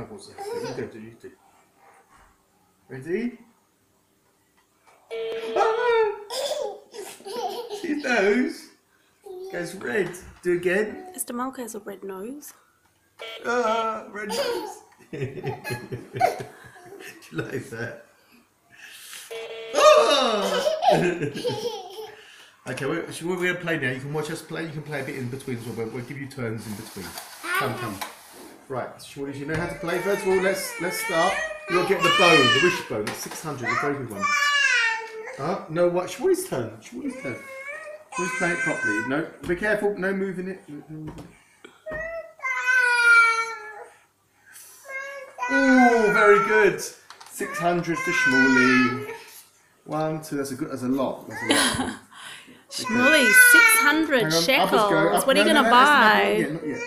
Bubbles. You go, do you do. Ready? Ah! His nose goes red. Do again. Mr. Mulk has a red nose. Ah, red nose. do you like that? Ah! okay, we're, we're going to play now. You can watch us play. You can play a bit in between as well. We'll, we'll give you turns in between. Come, come. Right, Shorty, you know how to play? First of all, let's let's start. You'll get the bone, the wishbone. It's 600, the very good one. Huh? No, what? Shorty's turn. Shorty's turn. Shorty's playing it properly. No, be careful. No moving it. Oh, very good. 600 for Schmoolie. One, two, that's a good, that's a lot. That's a lot. Schmoolie, 600 shekels. Abba's go. Up- What are you no, going to no, that's not- buy? Not yet, not yet.